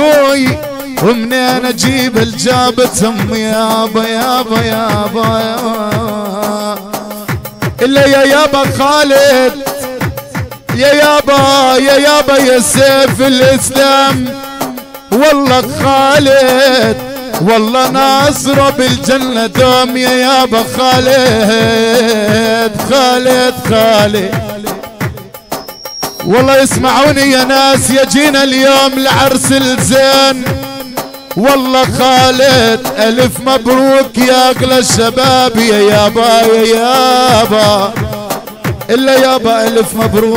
أخوي ومنين أجيب الجابت امي يابا يابا يابا, يابا إلا يا يابا خالد يا يابا يا يابا يا سيف الإسلام. والله خالد والله ناصره بالجنه دوم. يا يابا خالد خالد خالد. والله يسمعوني يا ناس يجينا اليوم لعرس الزين. والله خالد ألف مبروك يا أغلى الشباب يا يابا يا يابا. إلا يابا ألف مبروك.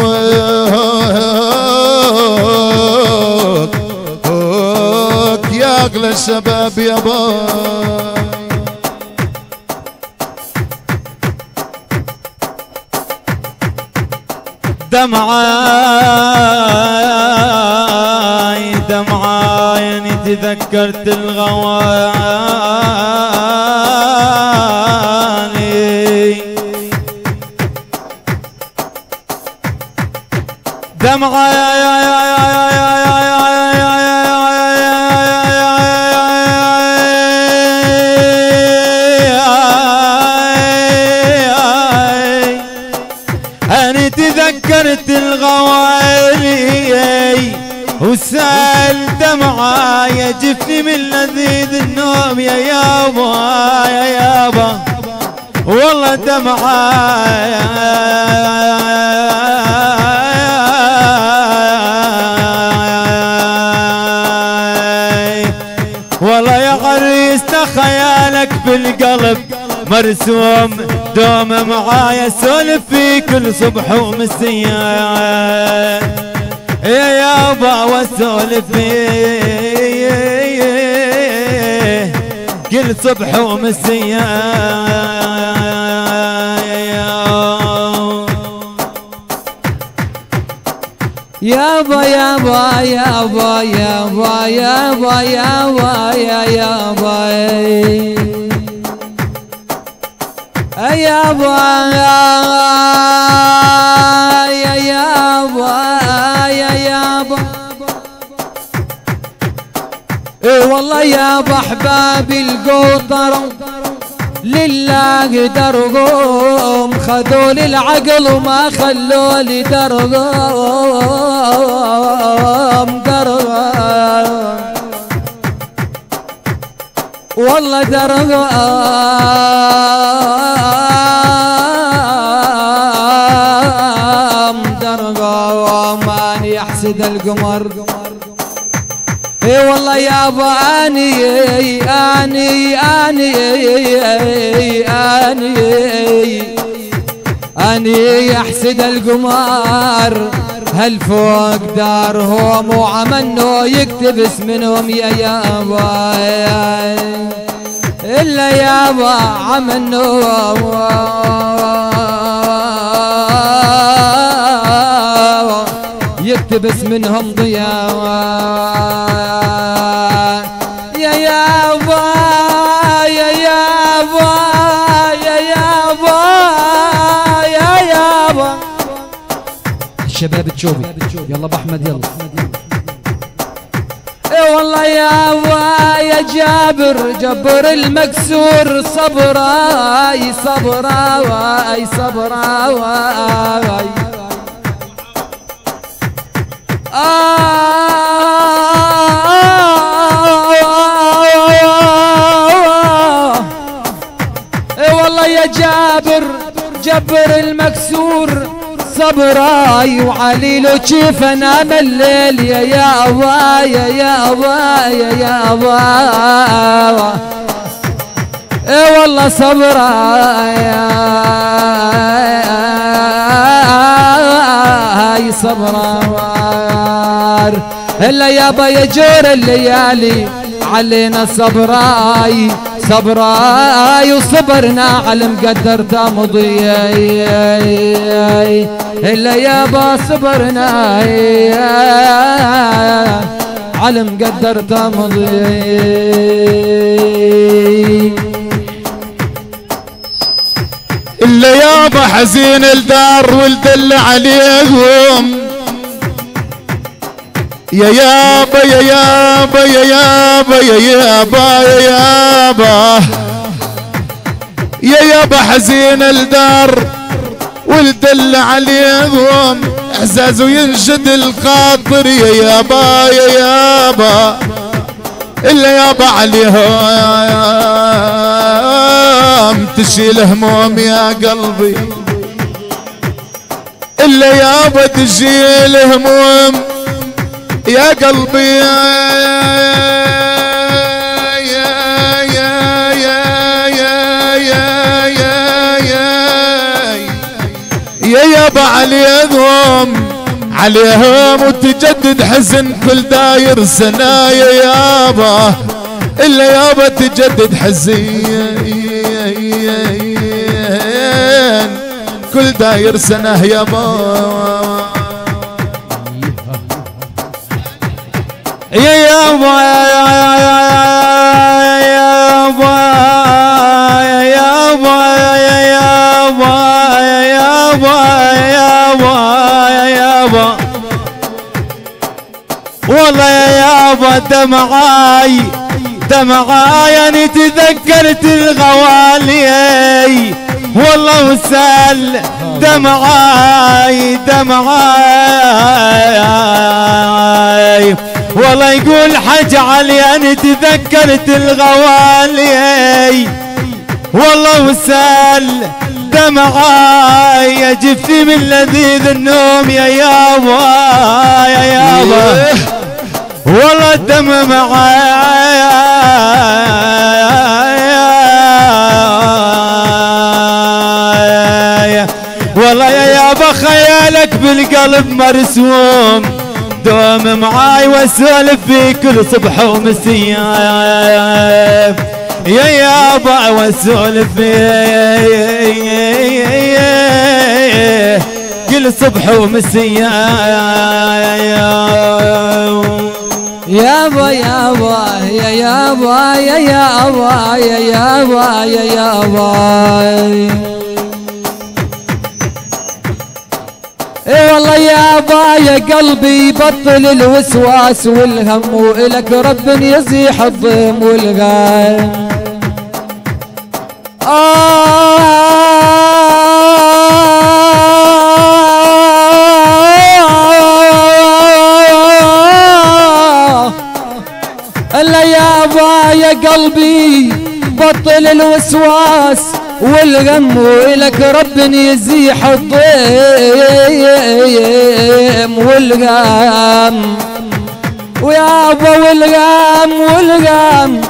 يا أغلى الشباب يابا. دمعاي دمعاي تذكرت الغواني. دمعاي وسال دمعاي جفني من لذيذ النوم. يا يابا يا يابا. والله دمعاي والله يا غريس خيالك بالقلب مرسوم. دوم معايا سولف في كل صبح ومسيا يا يابا واسولف فيه كل صبح ومسيا يابا يابا يابا يابا يابا يابا يا يابا. يابا يا يابا. يا يابا إي والله يابا احبابي القطر لله درقوم خذوا لي العقل وما خلوا لي درقوم درقوم. والله درقوم. يحسد القمر. إي والله يابا آني آني آني آني آني يحسد القمار هل فوق دارهم وعمنو يكتبس منهم يا يابا إلا يابا عمنو يكتبس منهم ضياء يا يابا يا يابا يا يابا يا يابا الشباب التشوبي يلا أبو أحمد يلا. إي والله يابا يا جابر جبر المكسور صبراي صبراي صبراي اي والله يا جابر جبر المكسور صبراي وعلي له كيف الليل يا يا ابا يا يا ابا يا يا ابا اي والله صبراي صبراي الا يابا يا جور الليالي علينا صبراي صبراي وصبرنا على مقدر تمضي الا يابا صبرنا على مقدر تمضي اللي يابا حزين الدار اللي عليهم. يا يابا يا يابا يا يابا يا يابا يا يابا يا يابا حزين الدار والدل عليهم احزازه ينشد الخاطر يا يابا يا يابا الا يابا عليهم تشيل هموم يا قلبي الا يابا تشيل هموم يا قلبي يا يا يا يا يا يا يا يا يا يابا عليهم عليهم وتجدد حزن كل داير سنة يا يابا إلا يابا تجدد حزين كل داير سنة يابا يا يابا يا يابا يا يابا يا يابا يا يابا يا يابا يا والله يا يابا دمعاي دمعاي أنا تذكرت الغوالي والله وسال دمعاي دمعاي والله يقول حج علي أنا تذكرت الغوالي. والله وسال دمعاي جفتي من لذيذ النوم يا يابا يا يابا والله الدم معايا والله يا يابا خيالك بالقلب مرسوم. دوم معاي واسولف في كل صبح ومسيا يا يابا واسولف كل صبح ومسيا يابا يابا يا يابا يا يابا يا يابا يا يابا اي والله يا قلبي بطل الوسواس والهم وإلك رب يزيح الضيم والغايم ألا يا قلبي بطل الوسواس والغم ولك رب يزيح الضيم والغم. ويابا والغم والغم.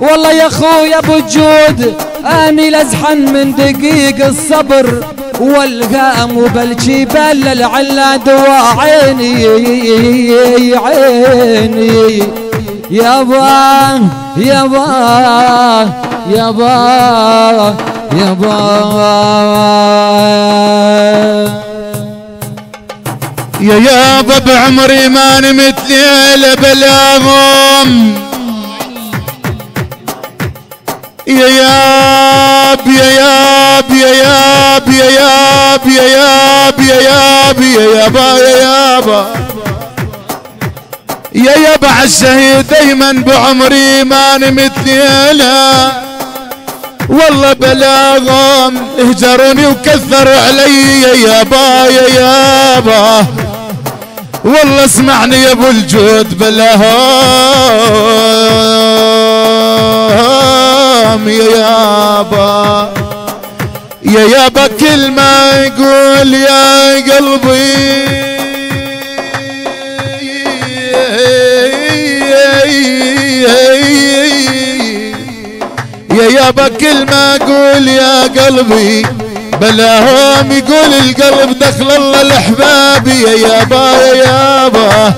والله يا أخويا أبو جود أني لازحن من دقيق الصبر. والغام وبلجي بل على دوا عيني عيني. يابا يابا يابا يابا يا يابا بعمري ما نمت ليلة بلاغم يا ياب يا ياب يا ياب يا ياب يا ياب يا ياب يا يابا يا يابا يا يابا عالشهيد دايما بعمري ما نمت ليلة والله بلاغم هجرني وكثر علي يا يابا يا يابا والله اسمعني يا أبو الجود بلاهم يا يابا. يا يابا كل ما يقول يا قلبي. يا يابا كل ما أقول يا قلبي بلاهم يقول القلب دخل الله الأحباب. يا يابا يا يابا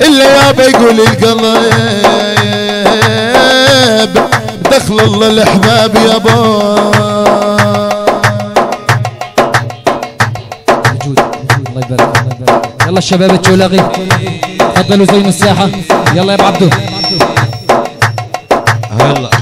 إلا يابا يقول القلب دخل الله الأحباب يابا. الله يبارك الله يبارك يلا الشباب الجولاغي تفضلوا زينوا الساحة. يلا يا ابو عبدو. هلا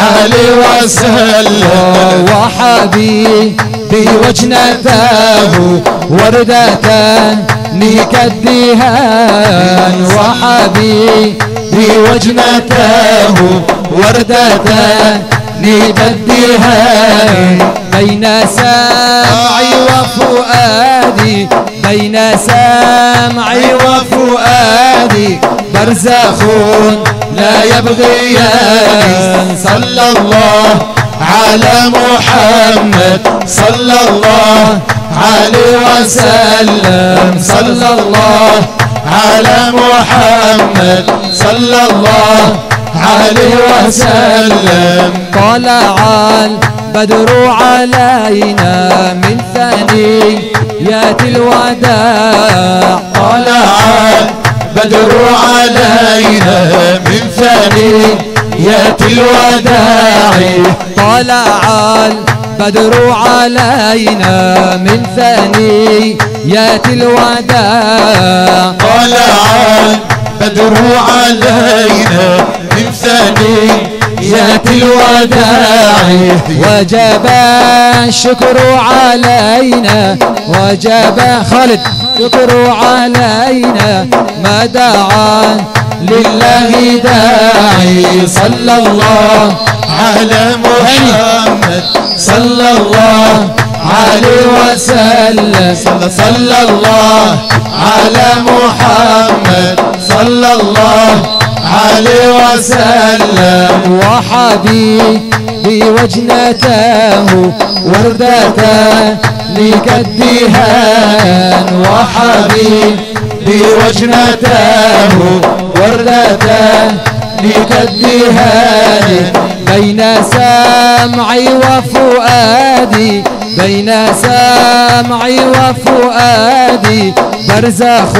عليه وسلم وحبيبي وجنته وردة نكديهان وحبيبي وجنته وردة نبديهان بين سمعي وفؤادي بين سمعي وفؤادي برزخ لا يبغيان صلى الله على محمد. صلى الله عليه وسلم. صلى الله على محمد. صلى الله عليه وسلم. طلع البدر علينا من ثنيات الوداع طلع بدر علينا من ثنيات الوداع طلع البدر علينا من ثنيات الوداع طلع بدر علينا من ثنيات الوداع وجب الشكر علينا وجب خالد شكر علينا ما دعا لله داعي صلى الله على محمد صلى الله عليه وسلم صلى الله على محمد صلى الله عليه وسلم. وحبيبي وجنته وردة لكدهان وحبيبي وجنته وردة لكدهان بين سمعي وفؤادي بين سمعي وفؤادي. برزخ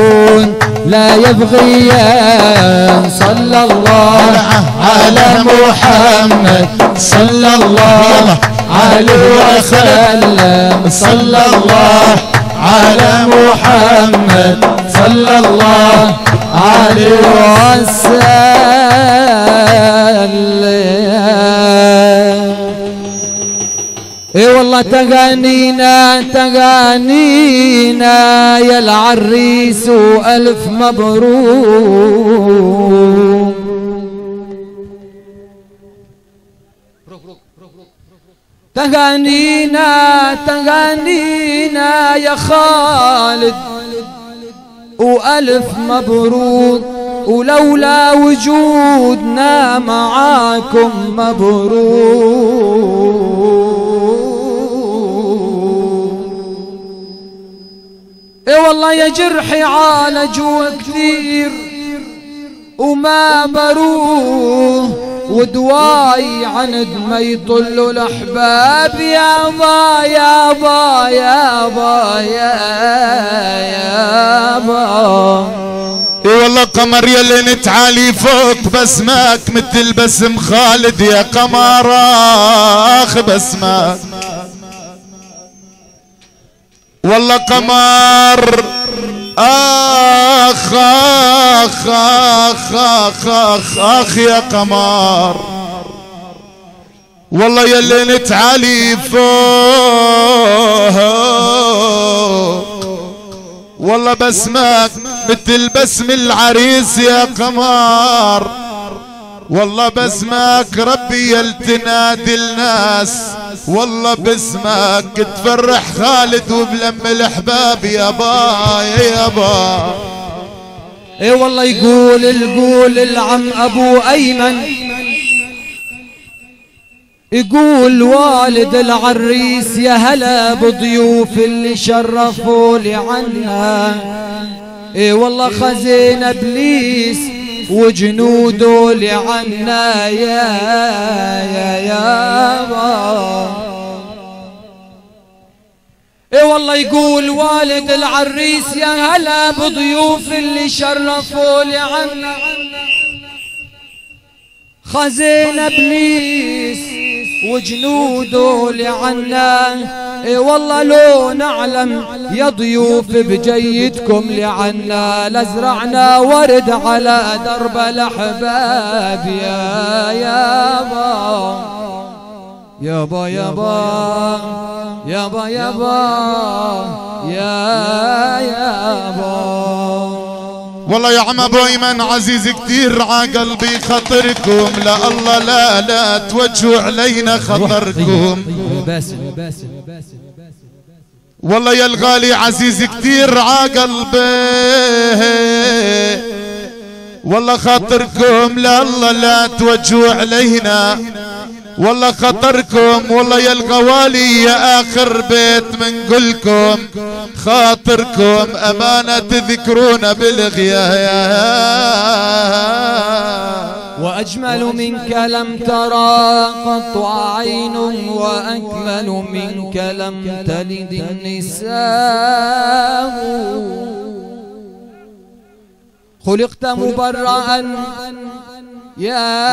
لا يبغيان صلى الله على محمد صلى الله عليه وسلم صلى الله على محمد صلى الله عليه وسلم. اي والله تغانينا تغانينا يا العريس والف مبروك. تغانينا تغانينا يا خالد. وألف مبروك ولولا وجودنا معاكم مبروك. إي والله يا جرحي عالج وكثير وما بروه. ودواي عند ما يطلوا الأحباب. يا با يا با يا با يا يا با إي والله قمر يلي نتعالي فوق بسمك مثل بسم خالد يا قمر. آخ بسمك والله قمر آخ آخ آخ آخ آخ آخ يا قمر. والله يلي نتعالي فوق. والله بسمك مثل بسم العريس يا قمر. والله باسمك ربي يلتنادي الناس والله باسمك تفرح خالد وبلم الأحباب يا باي يا باي. إي والله يقول القول العم أبو أيمن. يقول والد العريس يا هلا بضيوف اللي شرفوا لي عنا إي والله خزين إبليس وجنوده لعنا يا يا يا اي والله يقول والد العريس يا هلا بضيوف اللي شرفوا لعنا. خزين ابليس وجنوده لعنا. إي والله لو نعلم يا ضيوف بجيدكم لعنا لزرعنا ورد على درب الأحباب يا يابا. يابا يابا يابا يابا يا يابا. والله يا عم ابو ايمن عزيز كثير ع قلبي خاطركم. لا الله لا لا توجهوا علينا خطركم والله يا الغالي عزيز كثير ع قلبي. والله خاطركم لا الله لا توجهوا علينا. والله خطركم والله يا الغوالي يا آخر بيت من قلكم. خاطركم أمانة تذكرونا بالغياب وأجمل منك لم ترى قط عين وأكمل منك لم تلد النساء. خلقت مبرأ يا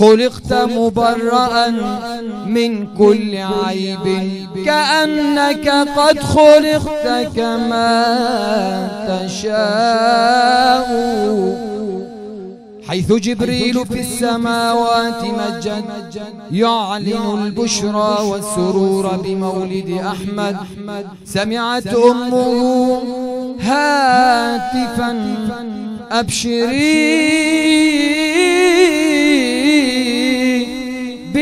خلقت مبرأ من كل عيب. كأنك قد خلقت كما تشاء. حيث جبريل في السماوات مجد يعلن البشرى والسرور بمولد أحمد. سمعت أمه هاتفا. أبشري.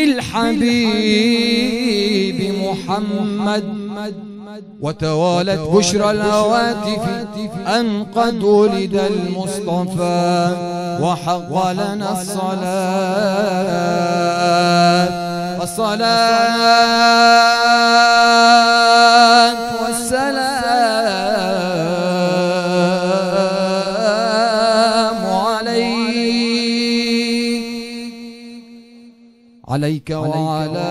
بالحبيب محمد. وتوالت بشرى الهواتف أن قد ولد المصطفى وحق لنا الصلاة. الصلاة عليك عليك وعلى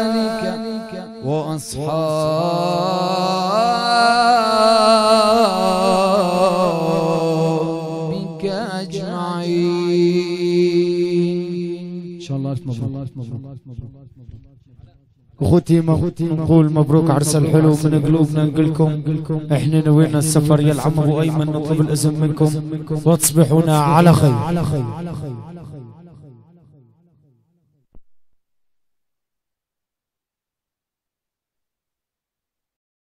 آلك وأصحابك. اخوتي نقول مبروك عرس الحلو من قلوبنا نقولكم إحنا نوينا السفر يا العم أبو أيمن نطلب الاذن منكم. وتصبحونا على خير.